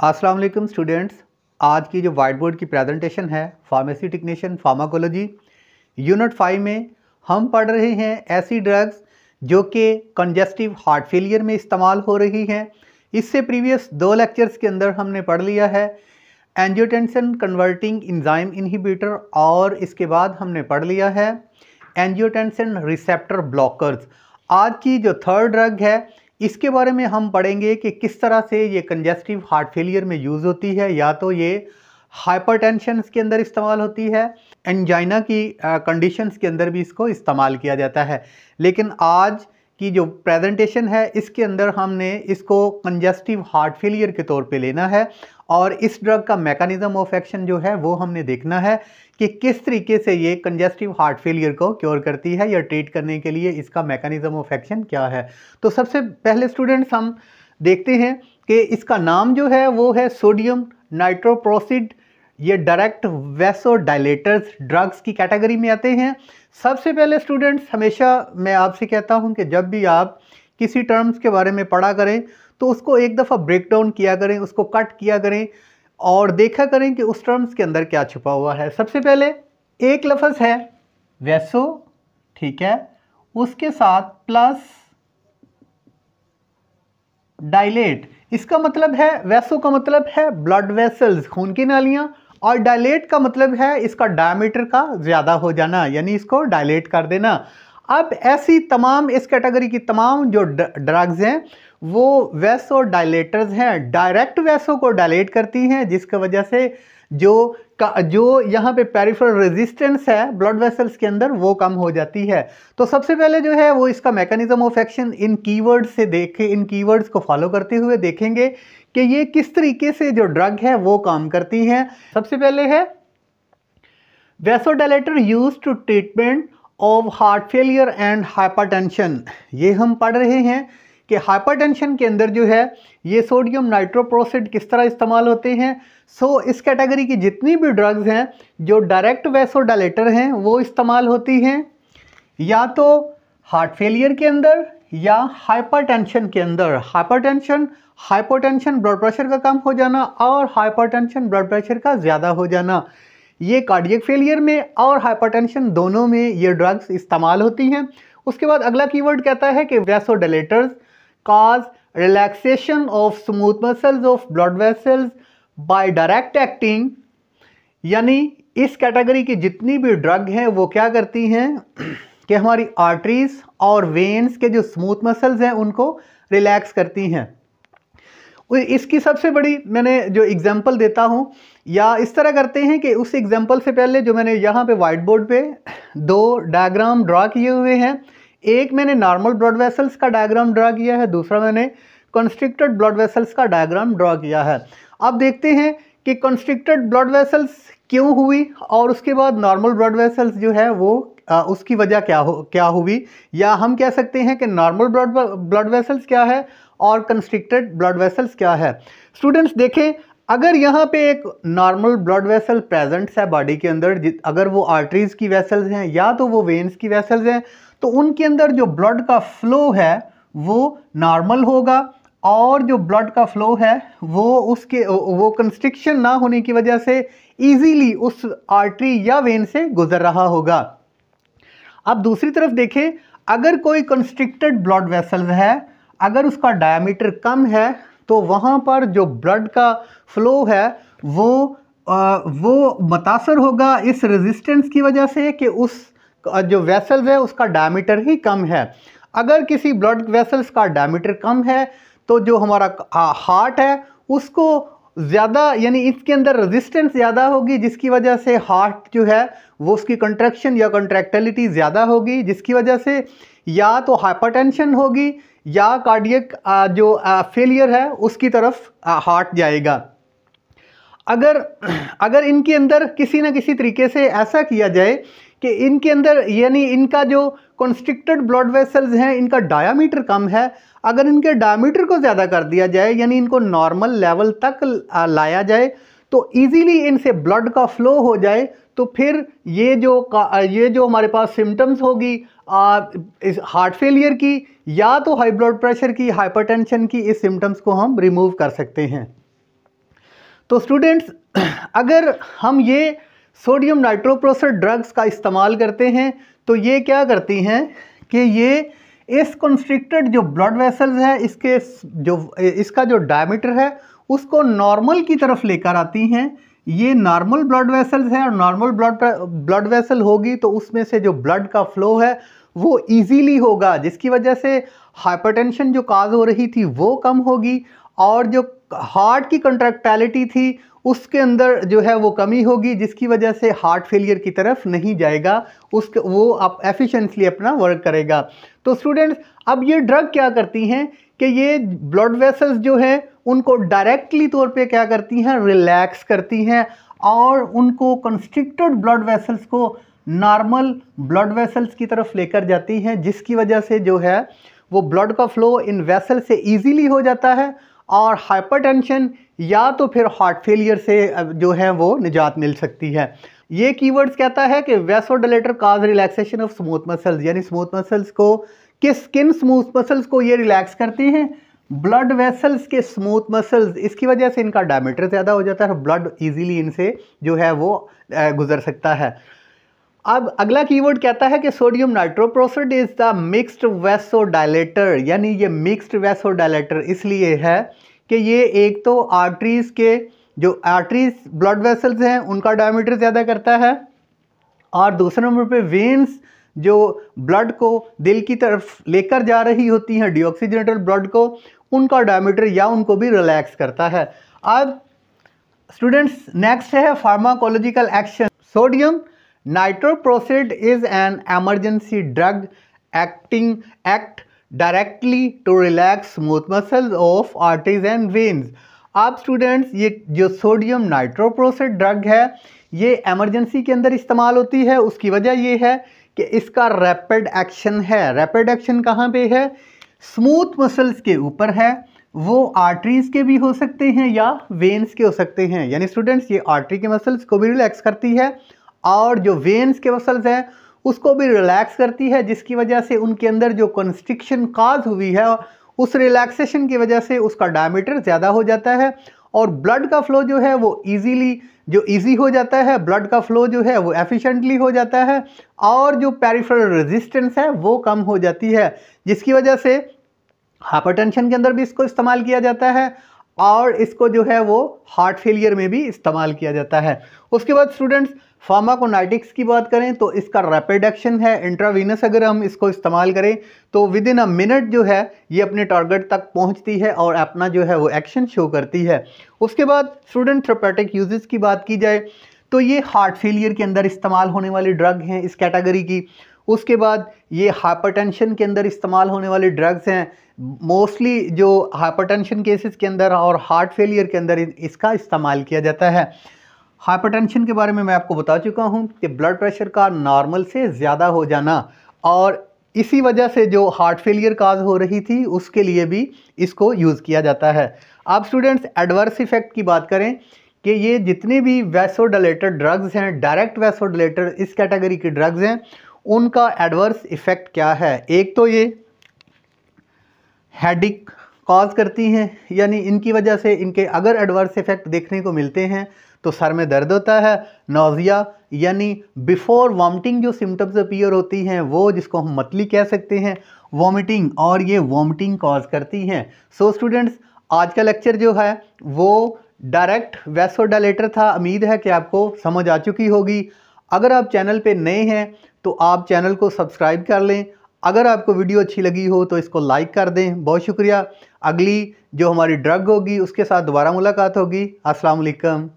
अस्सलाम वालेकुम स्टूडेंट्स। आज की जो वाइट बोर्ड की प्रेजेंटेशन है pharmacy technician pharmacology unit five में हम पढ़ रहे हैं ऐसी ड्रग्स जो कि कंजेस्टिव हार्ट फेलियर में इस्तेमाल हो रही हैं। इससे प्रीवियस दो लेक्चर्स के अंदर हमने पढ़ लिया है। एंजियोटेंसन कन्वर्टिंग इंजाइम इनहिबिटर और इसके बाद हमने पढ़ लिया है। एंजियोटेंसन रिसेप्टर ब्लॉकर्स आज की जो थर्ड ड्रग है इसके बारे में हम पढ़ेंगे कि किस तरह से ये कंजेस्टिव हार्ट फेलियर में यूज़ होती है, या तो ये हाइपरटेंशन के अंदर इस्तेमाल होती है एंजाइना की कंडीशंस के अंदर भी इसको इस्तेमाल किया जाता है। लेकिन आज की जो प्रेजेंटेशन है, इसके अंदर हमने इसको कंजेस्टिव हार्ट फेलियर के तौर पे लेना है। और इस ड्रग का मैकेनिज्म ऑफ़ एक्शन जो है, वो हमने देखना है कि किस तरीके से ये कंजेस्टिव हार्ट फेलियर को क्योर करती है या ट्रीट करने के लिए इसका मैकेनिज्म ऑफ़ एक्शन क्या है। तो सबसे पहले स्टूडेंट्स हम देखते हैं कि इसका नाम जो है, वो है सोडियम नाइट्रोप्रोसिड ये डायरेक्ट वैसो डायलेटर्स ड्रग्स की कैटेगरी में आते हैं। सबसे पहले स्टूडेंट्स हमेशा मैं आपसे कहता हूँ कि जब भी आप किसी टर्म्स के बारे में पढ़ा करें तो उसको एक दफ़ा ब्रेक डाउन किया करें, उसको कट किया करें और देखा करें कि उस टर्म्स के अंदर क्या छुपा हुआ है। सबसे पहले एक लफ्ज़ है, वैसो, ठीक है? उसके साथ प्लस डायलेट इसका मतलब है, वैसो का मतलब है ब्लड वेसल्स खून की नालियाँ, और डायलेट का मतलब है इसका डायमीटर का ज़्यादा हो जाना, यानी इसको डायलेट कर देना। अब ऐसी तमाम, इस कैटेगरी की तमाम जो ड्रग्स हैं, वो वैसो डायलेटर्स हैं डायरेक्ट वैसो को डायलेट करती हैं, जिसकी वजह से जो का, जो यहाँ पे पेरिफेरल रेजिस्टेंस है ब्लड वेसल्स के अंदर, वो कम हो जाती है। तो सबसे पहले जो है, वो इसका मैकेनिज्म ऑफ़ एक्शन इन कीवर्ड्स से देखें, इन कीवर्ड्स को फॉलो करते हुए देखेंगे कि ये किस तरीके से जो ड्रग है, वो काम करती हैं। सबसे पहले है vasodilator use to treatment of heart failure and hypertension ये हम पढ़ रहे हैं कि हाइपरटेंशन के अंदर जो है ये सोडियम नाइट्रोप्रोसिड किस तरह इस्तेमाल होते हैं? सो so, इस कैटेगरी की जितनी भी ड्रग्स हैं जो डायरेक्ट वैसोडाइलेटर हैं वो इस्तेमाल होती हैं। या तो हार्ट फेलियर के अंदर या हाइपरटेंशन के अंदर। हाइपरटेंशन हाइपोटेंशन ब्लड प्रेशर का कम हो जाना और हाइपरटेंशन ब्लड प्रेशर का ज़्यादा हो जाना। ये कार्डियक फेलियर में और हाइपरटेंशन दोनों में ये ड्रग्स इस्तेमाल होती हैं। उसके बाद अगला कीवर्ड कहता है कि vasodilators cause relaxation of smooth muscles of blood vessels by direct acting यानी इस कैटेगरी की जितनी भी ड्रग हैं, वो क्या करती हैं कि हमारी आर्टरीज और वेन्स के जो स्मूथ मसल्स हैं, उनको रिलैक्स करती हैं। इसकी सबसे बड़ी मैंने जो एग्जांपल देता हूँ या इस तरह करते हैं कि उस एग्जांपल से पहले जो मैंने यहाँ पे वाइट बोर्ड पे दो डायग्राम ड्रा किए हुए हैं। एक मैंने नॉर्मल ब्लड वेसल्स का डायग्राम ड्रा किया है दूसरा मैंने कंस्ट्रिक्टेड ब्लड वेसल्स का डायग्राम ड्रा किया है। अब देखते हैं कि कंस्ट्रिक्टेड ब्लड वेसल्स क्यों हुई और उसके बाद नॉर्मल ब्लड वेसल्स जो है वो आ, उसकी वजह क्या हो क्या हुई? या हम कह सकते हैं कि नॉर्मल ब्लड ब्लड वेसल्स क्या है? और कंस्ट्रिक्टेड ब्लड वेसल्स क्या है? स्टूडेंट्स देखें, अगर यहाँ पे एक नॉर्मल ब्लड वेसल प्रेजेंट्स है बॉडी के अंदर अगर वो आर्टरीज की वेसल्स हैं या तो वो वेन्स की वेसल्स हैं तो उनके अंदर जो ब्लड का फ्लो है, वो नॉर्मल होगा और जो ब्लड का फ्लो है, वो उसके, वो कंस्ट्रिक्शन ना होने की वजह से इजीली उस आर्टरी या वेन से गुजर रहा होगा। अब दूसरी तरफ़ देखें, अगर कोई कंस्ट्रिक्टेड ब्लड वेसल्स है अगर उसका डायमीटर कम है तो वहाँ पर जो ब्लड का फ्लो है वो आ, वो मुतासर होगा इस रेजिस्टेंस की वजह से कि उस जो वेसल्स है उसका डायमीटर ही कम है। अगर किसी ब्लड वेसल्स का डायमीटर कम है तो जो हमारा हार्ट है उसको ज़्यादा यानी इसके अंदर रेजिस्टेंस ज़्यादा होगी जिसकी वजह से हार्ट जो है वो उसकी कंट्रैक्शन या कंट्रैक्टिलिटी ज़्यादा होगी जिसकी वजह से या तो हाइपरटेंशन होगी या कार्डियक जो फेलियर है, उसकी तरफ़ हार्ट जाएगा। अगर अगर इनके अंदर किसी न किसी तरीके से ऐसा किया जाए कि इनके अंदर, यानी इनका जो कॉन्स्ट्रिक्टेड ब्लड वेसल्स हैं, इनका डायामीटर कम है, अगर इनके डायामीटर को ज़्यादा कर दिया जाए, यानी इनको नॉर्मल लेवल तक लाया जाए तो इजीली इनसे ब्लड का फ्लो हो जाए तो फिर ये जो ये जो हमारे पास सिम्टम्स होगी इस हार्ट फेलियर की, या तो हाई ब्लड प्रेशर की हाइपरटेंशन की, इस सिम्टम्स को हम रिमूव कर सकते हैं। तो स्टूडेंट्स अगर हम ये सोडियम नाइट्रोप्रोसर ड्रग्स का इस्तेमाल करते हैं तो ये क्या करती हैं कि ये इस कंस्ट्रिक्टेड जो ब्लड वेसल्स है, इसके जो, इसका जो डायमीटर है उसको नॉर्मल की तरफ़ लेकर आती हैं। ये नॉर्मल ब्लड वेसल्स हैं और नॉर्मल ब्लड ब्लड वेसल होगी तो उसमें से जो ब्लड का फ्लो है, वो इजीली होगा, जिसकी वजह से हाइपरटेंशन जो काज हो रही थी, वो कम होगी और जो हार्ट की कंट्रैक्टैलिटी थी, उसके अंदर जो है वो कमी होगी, जिसकी वजह से हार्ट फेलियर की तरफ़ नहीं जाएगा, उसके, वो आप एफिशिएंटली अपना वर्क करेगा। तो स्टूडेंट्स अब ये ड्रग क्या करती हैं कि ये ब्लड वेसल्स जो हैं उनको डायरेक्टली तौर पे क्या करती हैं रिलैक्स करती हैं और उनको कंस्ट्रिक्टेड ब्लड वेसल्स को नॉर्मल ब्लड वेसल्स की तरफ़ लेकर जाती हैं, जिसकी वजह से जो है, वो ब्लड का फ्लो इन वेसल से इजीली हो जाता है और हाइपरटेंशन या तो फिर हार्ट फेलियर से जो है वो निजात मिल सकती है। ये कीवर्ड्स कहता है कि vasodilator cause relaxation of smooth muscles यानी स्मूथ मसल्स को, किस किन स्मूथ मसल्स को ये रिलैक्स करती हैं? ब्लड वेसल्स के स्मूथ मसल्स, इसकी वजह से इनका डायमीटर ज़्यादा हो जाता है ब्लड इजीली इनसे जो है वो गुजर सकता है। अब अगला कीवर्ड कहता है कि sodium nitroprusside is the mixed vasodilator यानी ये मिक्स्ड वेसोडाइलेटर इसलिए है कि ये एक तो आर्टरीज के, जो आर्टरीज ब्लड वेसल्स हैं, उनका डायमीटर ज़्यादा करता है और दूसरे नंबर पे वेन्स जो ब्लड को दिल की तरफ़ लेकर जा रही होती हैं डिऑक्सीजनेटेड ब्लड को उनका डायमीटर या उनको भी रिलैक्स करता है। अब स्टूडेंट्स नेक्स्ट है pharmacological action sodium Nitroprusside is an emergency drug acting act directly to relax smooth muscles of arteries and veins आप स्टूडेंट्स ये जो सोडियम नाइट्रोप्रोसिड ड्रग है, ये एमरजेंसी के अंदर इस्तेमाल होती है। उसकी वजह ये है कि इसका रैपिड एक्शन है। रैपिड एक्शन कहाँ पे है? स्मूथ मसल्स के ऊपर है, वो आर्टरीज के भी हो सकते हैं या वेन्स के हो सकते हैं। यानी स्टूडेंट्स, ये आर्टरी के मसल्स को भी रिलैक्स करती है और जो वेन्स के मसल्स हैं, उसको भी रिलैक्स करती है, जिसकी वजह से उनके अंदर जो कंस्ट्रिक्शन काज हुई है, उस रिलैक्सेशन की वजह से उसका डायमीटर ज़्यादा हो जाता है और ब्लड का फ्लो जो है वो ईजीली जो इजी हो जाता है ब्लड का फ्लो जो है वो एफिशिएंटली हो जाता है और जो पेरिफेरल रेजिस्टेंस है वो कम हो जाती है, जिसकी वजह से हाइपरटेंशन के अंदर भी इसको इस्तेमाल किया जाता है और इसको जो है वो हार्ट फेलियर में भी इस्तेमाल किया जाता है। उसके बाद स्टूडेंट्स फार्माकोनाइटिक्स की बात करें तो इसका रैपिड एक्शन है इंट्रावीनस अगर हम इसको इस्तेमाल करें तो विद इन अ मिनट जो है, ये अपने टारगेट तक पहुँचती है और अपना जो है वो एक्शन शो करती है। उसके बाद स्टूडेंट थ्रोपेटिक यूजेस की बात की जाए तो ये हार्ट फेलियर के अंदर इस्तेमाल होने वाली ड्रग हैं इस कैटेगरी की। उसके बाद ये हाइपरटेंशन के अंदर इस्तेमाल होने वाले ड्रग्स हैं। मोस्टली जो हाइपरटेंशन केसेस के अंदर और हार्ट फेलियर के अंदर इसका इस्तेमाल किया जाता है। हाइपरटेंशन के बारे में मैं आपको बता चुका हूँ कि ब्लड प्रेशर का नॉर्मल से ज़्यादा हो जाना और इसी वजह से जो हार्ट फेलियर काज हो रही थी, उसके लिए भी इसको यूज़ किया जाता है। आप स्टूडेंट्स एडवर्स इफ़ेक्ट की बात करें कि ये जितने भी वैसोडलेटर ड्रग्स हैं डायरेक्ट वैसोडलेटर इस कैटेगरी के ड्रग्स हैं, उनका एडवर्स इफ़ेक्ट क्या है? एक तो ये हेडिक कॉज करती हैं यानी इनकी वजह से इनके अगर एडवर्स इफ़ेक्ट देखने को मिलते हैं तो सर में दर्द होता है नोज़िया यानी बिफोर वॉमिटिंग जो सिम्टम्स अपीयर होती हैं वो जिसको हम मतली कह सकते हैं वॉमिटिंग और ये वॉमिटिंग कॉज करती हैं। सो so, स्टूडेंट्स आज का लेक्चर जो है वो डायरेक्ट वैसोडालेटर था। उम्मीद है कि आपको समझ आ चुकी होगी। अगर आप चैनल पे नए हैं तो आप चैनल को सब्सक्राइब कर लें अगर आपको वीडियो अच्छी लगी हो तो इसको लाइक कर दें। बहुत शुक्रिया। अगली जो हमारी ड्रग होगी, उसके साथ दोबारा मुलाकात होगी। अस्सलाम वालेकुम